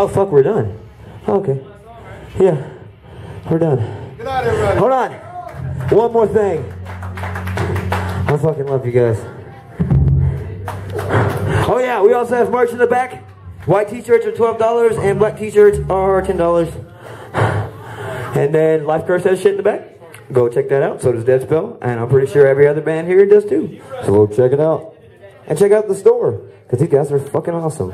Oh, fuck, we're done. Oh, okay. Yeah, we're done. Good night, everybody. Hold on. One more thing. I fucking love you guys. Oh yeah, we also have merch in the back. White t-shirts are twelve dollars and black t-shirts are ten dollars. And then Life Curse has shit in the back. Go check that out. So does Dead Spell, and I'm pretty sure every other band here does too. So go check it out and check out the store because these guys are fucking awesome.